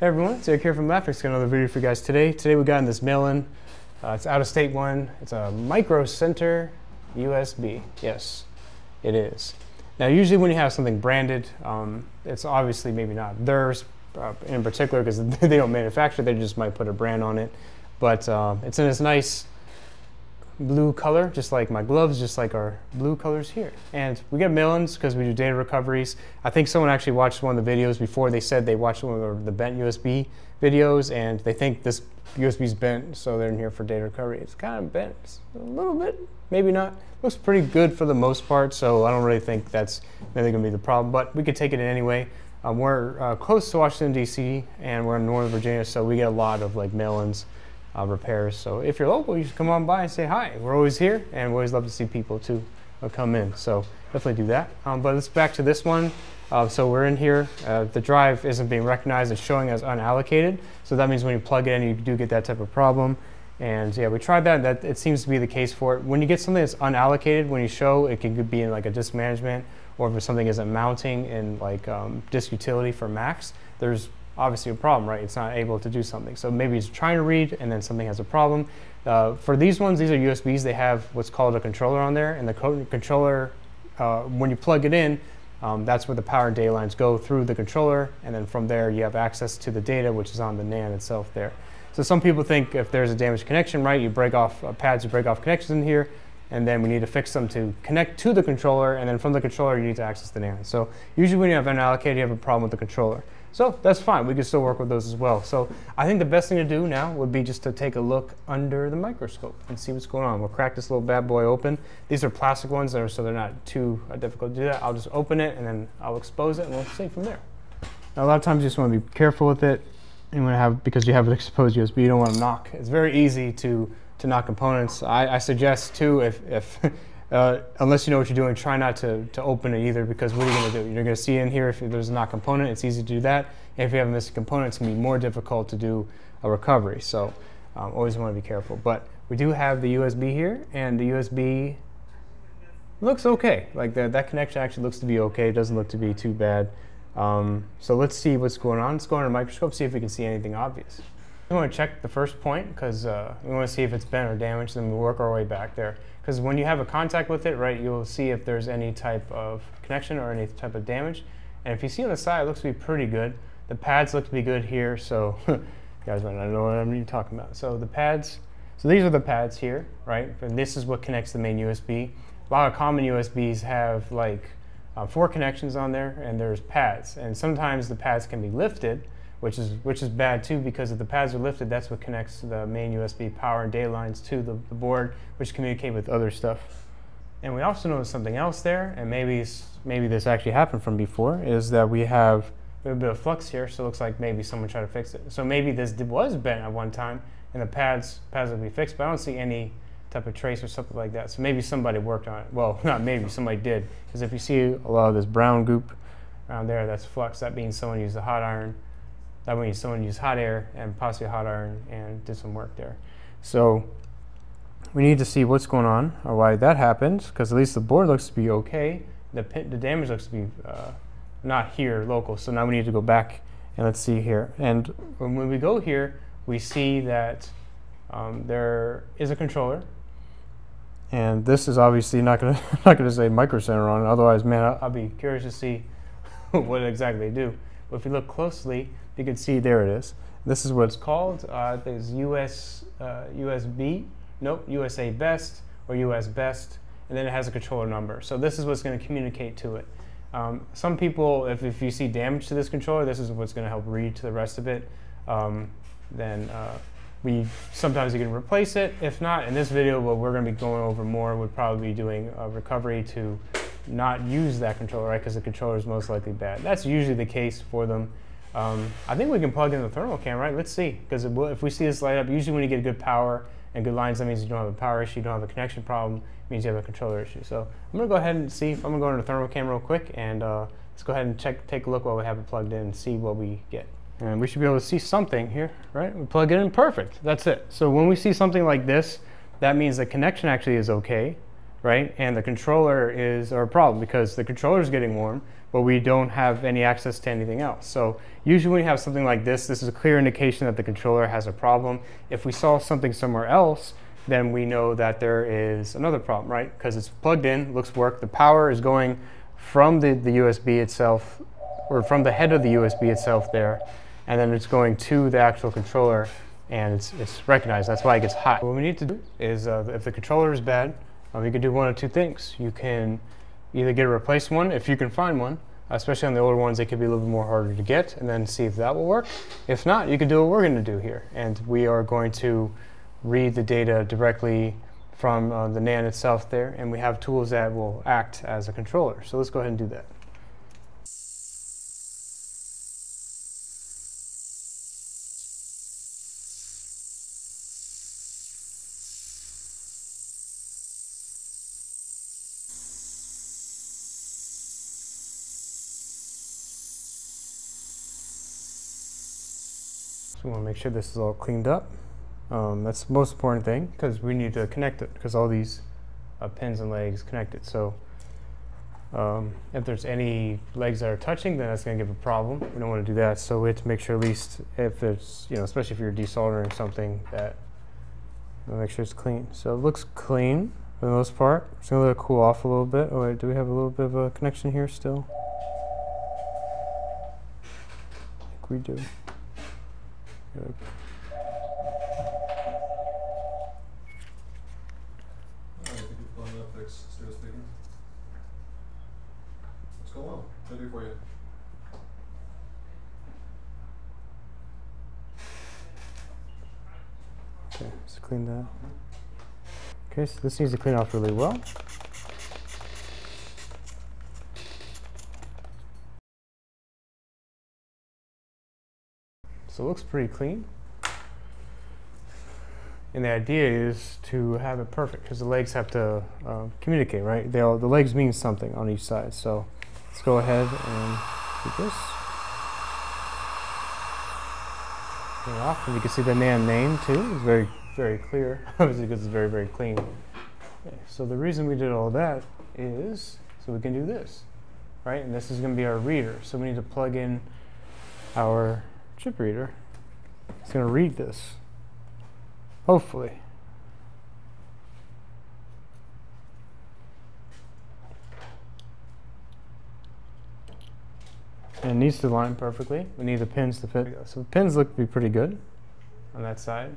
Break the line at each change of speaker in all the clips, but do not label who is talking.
Hey everyone, it's here from Lapfix. Got another video for you guys today. Today we got in this mail-in. Uh, it's out of state one. It's a Micro Center USB. Yes, it is. Now usually when you have something branded, um, it's obviously maybe not theirs uh, in particular because they don't manufacture. They just might put a brand on it. But uh, it's in this nice blue color, just like my gloves, just like our blue colors here. And we get mail-ins because we do data recoveries. I think someone actually watched one of the videos before. They said they watched one of the bent USB videos and they think this USB is bent, so they're in here for data recovery. It's kind of bent a little bit, maybe not. Looks pretty good for the most part, so I don't really think that's really going to be the problem, but we could take it in anyway. Um, we're uh, close to Washington, D.C., and we're in Northern Virginia, so we get a lot of like mail-ins uh, repairs. So if you're local, you should come on by and say hi. We're always here, and we always love to see people too uh, come in. So definitely do that. Um, but let's back to this one. Uh, so we're in here. Uh, the drive isn't being recognized. It's showing as unallocated. So that means when you plug it in, you do get that type of problem. And yeah, we tried that. That it seems to be the case for it. When you get something that's unallocated, when you show, it can be in like a disk management, or if something isn't mounting in like um, disk utility for Macs, there's obviously a problem, right? It's not able to do something. So maybe it's trying to read and then something has a problem. Uh, for these ones, these are USBs. They have what's called a controller on there, and the controller, uh, when you plug it in, um, that's where the power and data lines go through the controller, and then from there you have access to the data, which is on the NAND itself there. So some people think if there's a damaged connection, right, you break off uh, pads, you break off connections in here, and then we need to fix them to connect to the controller, and then from the controller you need to access the NAND. So usually when you have an unallocated, you have a problem with the controller. So that's fine. We can still work with those as well. So I think the best thing to do now would be just to take a look under the microscope and see what's going on. We'll crack this little bad boy open. These are plastic ones, so they're not too uh, difficult to do that. I'll just open it and then I'll expose it and we'll see from there. Now, a lot of times you just want to be careful with it. You want to have, because you have an exposed USB, you don't want to knock. It's very easy to, to knock components. I, I suggest too, if, if uh, unless you know what you're doing, try not to, to open it either because what are you going to do? You're going to see in here if there's a not component, it's easy to do that. And if you have a missing component, it's going to be more difficult to do a recovery. So um, always want to be careful. But we do have the USB here, and the USB looks okay. Like that, that connection actually looks to be okay. It doesn't look to be too bad. Um, so let's see what's going on. Let's go under a microscope, see if we can see anything obvious. We want to check the first point because uh, we want to see if it's bent or damaged, then we work our way back there. Because when you have a contact with it, right, you'll see if there's any type of connection or any type of damage. And if you see on the side, it looks to be pretty good. The pads look to be good here, so you guys might not know what I'm talking about. So the pads, so these are the pads here, right? And this is what connects the main USB. A lot of common USBs have like uh, four connections on there, and there's pads. And sometimes the pads can be lifted, which is which is bad too because if the pads are lifted, that's what connects the main USB power and data lines to the, the board, which communicate with other stuff. And we also noticed something else there, and maybe maybe this actually happened from before, is that we have, a bit of flux here, so it looks like maybe someone tried to fix it. So maybe this was bent at one time, and the pads pads will be fixed, but I don't see any type of trace or something like that. So maybe somebody worked on it. Well, not maybe, somebody did. Because if you see a lot of this brown goop around there, that's flux. That means someone used a hot iron that means someone used hot air and possibly hot iron and did some work there. So we need to see what's going on or why that happens because at least the board looks to be okay. The, pin, the damage looks to be uh, not here local. So now we need to go back and let's see here. And when we go here, we see that um, there is a controller. And this is obviously not going to not to say Micro Center on it. Otherwise, man, I'll, I'll be curious to see what exactly they do. But if you look closely, you can see there it is. This is what it's called. Uh, there's US, uh, USB, nope, USA Best or US Best, and then it has a controller number. So this is what's going to communicate to it. Um, some people, if, if you see damage to this controller, this is what's going to help read to the rest of it. Um, then uh, we sometimes you can replace it. If not, in this video, what we're going to be going over more would probably be doing a recovery to not use that controller, right? Because the controller is most likely bad. That's usually the case for them. Um, I think we can plug in the thermal cam, right? Let's see, because if we see this light up, usually when you get good power and good lines, that means you don't have a power issue, you don't have a connection problem, it means you have a controller issue. So I'm gonna go ahead and see, if I'm gonna go into the thermal cam real quick and uh, let's go ahead and check, take a look while we have it plugged in and see what we get. And we should be able to see something here, right? We plug it in, perfect, that's it. So when we see something like this, that means the connection actually is okay, right? And the controller is our problem because the controller is getting warm, but we don't have any access to anything else. So usually when you have something like this, this is a clear indication that the controller has a problem. If we saw something somewhere else, then we know that there is another problem, right? Because it's plugged in, looks work. The power is going from the, the USB itself, or from the head of the USB itself there, and then it's going to the actual controller, and it's, it's recognized. That's why it gets hot. What we need to do is, uh, if the controller is bad, um, you can do one of two things. You can either get a replaced one, if you can find one, especially on the older ones, they could be a little bit more harder to get, and then see if that will work. If not, you can do what we're going to do here, and we are going to read the data directly from uh, the NAND itself there, and we have tools that will act as a controller. So let's go ahead and do that. So we want to make sure this is all cleaned up. Um, that's the most important thing because we need to connect it because all these uh, pins and legs connect it. So um, if there's any legs that are touching, then that's going to give a problem. We don't want to do that. So we have to make sure at least if it's, you know, especially if you're desoldering something that, make sure it's clean. So it looks clean for the most part. It's going to let it cool off a little bit. Oh wait, do we have a little bit of a connection here still? I think we do. Good.
What's going on? Do for you?
Okay, let's clean that. Okay, so this needs to clean off really well. So it looks pretty clean. And the idea is to have it perfect because the legs have to uh, communicate, right? They all, the legs mean something on each side. So let's go ahead and do this. Off, and you can see the NAND name too. It's very, very clear, obviously because it's very, very clean. Okay, so the reason we did all that is so we can do this, right? And this is going to be our reader. So we need to plug in our chip reader. It's going to read this. Hopefully. And it needs to line perfectly. We need the pins to fit. So the pins look to be pretty good on that side.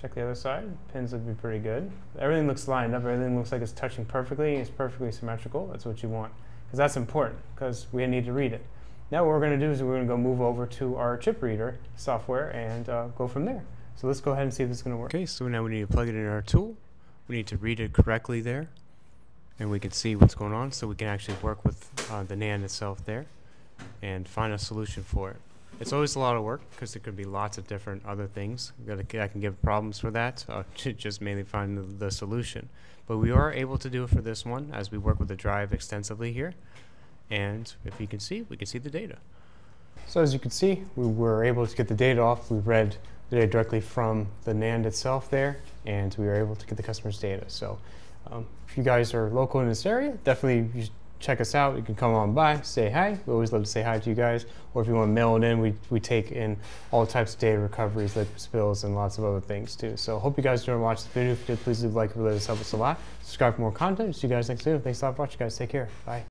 Check the other side. Pins look to be pretty good. Everything looks lined up. Everything looks like it's touching perfectly. It's perfectly symmetrical. That's what you want. Because that's important, because we need to read it. Now what we're going to do is we're going to go move over to our chip reader software and uh, go from there. So let's go ahead and see if this is going to work. Okay, so now we need to plug it in our tool. We need to read it correctly there. And we can see what's going on so we can actually work with uh, the NAND itself there and find a solution for it. It's always a lot of work because there could be lots of different other things that I can give problems for that. Uh, just mainly find the, the solution. But we are able to do it for this one as we work with the drive extensively here. And if you can see, we can see the data. So as you can see, we were able to get the data off. We read the data directly from the NAND itself there, and we were able to get the customer's data. So um, if you guys are local in this area, definitely check us out. You can come on by, say hi. We always love to say hi to you guys. Or if you want to mail it in, we, we take in all types of data recoveries, like spills, and lots of other things too. So hope you guys enjoyed watching this video. If you did, please leave a like. It really does help us a lot. Subscribe for more content. See you guys next video. Thanks a lot for watching, guys. Take care. Bye.